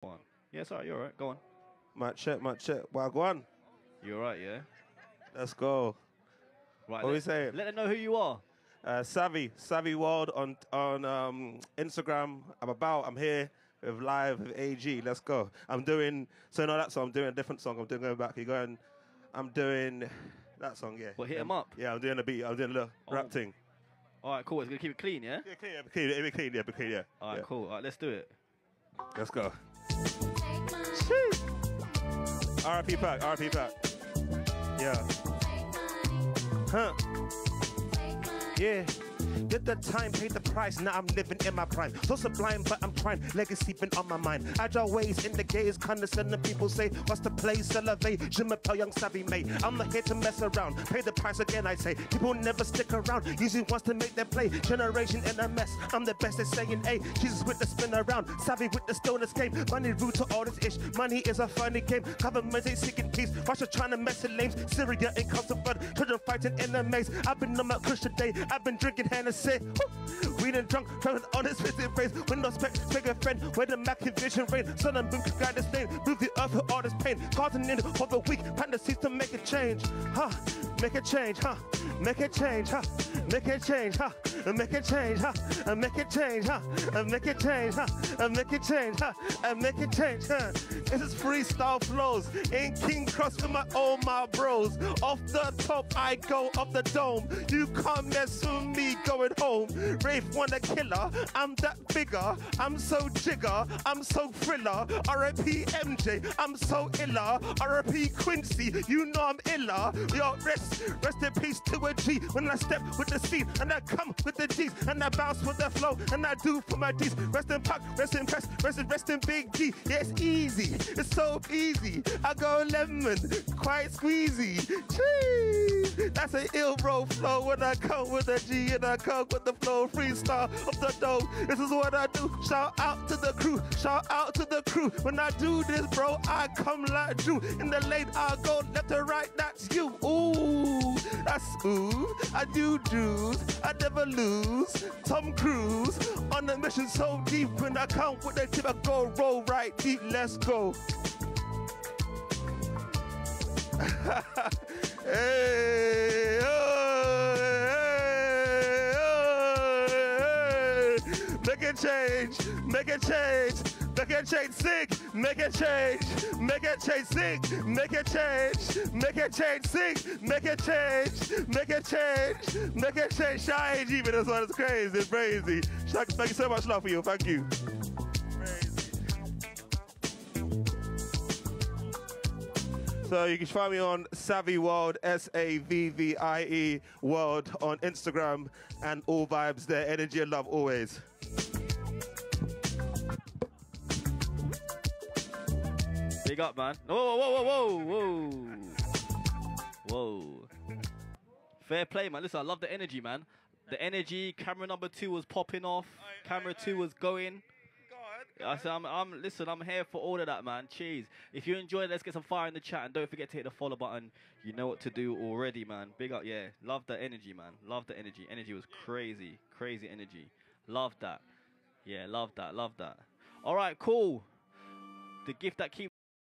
Go on. Yeah, sorry, you're alright. Go on. Mic check, mic check. Well, go on. You're alright, yeah? Let's go. Right. What we let, say? let them know who you are. Uh, Savvie, Savvie World on on um, Instagram. I'm about. I'm here with live with AG. Let's go. I'm doing. So no, that song. I'm doing a different song. I'm doing going back. You going? I'm doing that song. Yeah. Well, hit 'em up. Yeah, I'm doing a beat. I'm doing a little Oh. rap thing. Alright, cool. It's going to keep it clean, yeah? Yeah, clean. Yeah, be clean. Yeah, be clean. Yeah, be clean. Yeah. Alright, yeah. cool. Alright, let's do it. Let's go. RP pack. RP pack. Yeah. Huh. Yeah. Did the time, paid the price, now I'm living in my prime. So sublime, but I'm trying, legacy been on my mind. Agile ways in the gaze, condescending people say, What's the place? Elevate, je m'appelle young savvy mate. I'm not here to mess around, pay the price again, I say. People never stick around, usually wants to make their play. Generation in a mess, I'm the best at saying, Hey, Jesus with the spin around, savvy with the stillness game. Money root to all this ish, money is a funny game. Governments ain't seeking peace, Russia trying to mess with lames. Syria cause of flood, children fighting in the maze. I've been on my kush today, I've been drinking Hennessy. Woo! Weed and drunk, traveling on his face in face. Window spec, spec a friend, where the Mac vision rain. Sun and boom, guide the stain. Move the earth with all this pain. Causing in for the week, plan the seeds to make a change. Huh, make a change, huh? Make a change, huh? Make a change, huh? Make a change, huh? And make a change, huh? And make a change, huh? And make a change, huh? And make a change, huh? This is freestyle flows in King Cross with my all my bros. Off the top I go, off the dome. You can't mess with me going home. Ray want a killer. I'm that bigger. I'm so jigger. I'm so thriller. R.I.P. MJ. I'm so iller. R.I.P. Quincy. You know I'm iller. Yo, rest, rest in peace to a G. When I step with the C and I come with the G's and I bounce with the flow and I do for my D's. Rest in Pac, rest in Press, rest in, rest in Big G. Yeah, it's easy. It's so easy. I go lemon, quite squeezy. Cheese. That's an ill bro flow when I come with a G and I come with the flow freestyle of the dome. This is what I do. Shout out to the crew. Shout out to the crew. When I do this, bro, I come like Drew. In the lane, I go left to right. That's you. Ooh, that's ooh. I do Jews. I never lose. Tom Cruise on a mission so deep. When I come with the tip, I go roll right deep. Let's go. hey, a change, make a change, make a change, sick, make a change, make a change, sick, make a change, make a change, sick, make a change, make a change, make a change. Shy AG, but this one is crazy, it's crazy. Shy, Thank you so much love for you, thank you. So you can find me on Savvie World, S A V V I E World on Instagram and all vibes there. Energy and love always. Big up, man. Whoa, whoa, whoa, whoa, whoa. Whoa. Fair play, man. Listen, I love the energy, man. The energy, camera number two was popping off. Camera two was going. I said, I'm, I'm, listen, I'm here for all of that, man. Cheese. If you enjoyed it, let's get some fire in the chat. And don't forget to hit the follow button. You know what to do already, man. Big up, yeah. Love the energy, man. Love the energy. Energy was crazy. Crazy energy. Love that. Yeah, love that. Love that. All right, cool. The gift that keeps